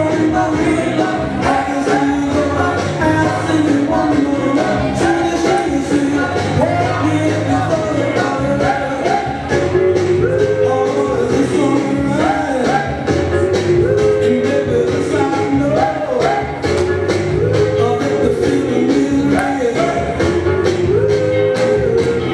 Everybody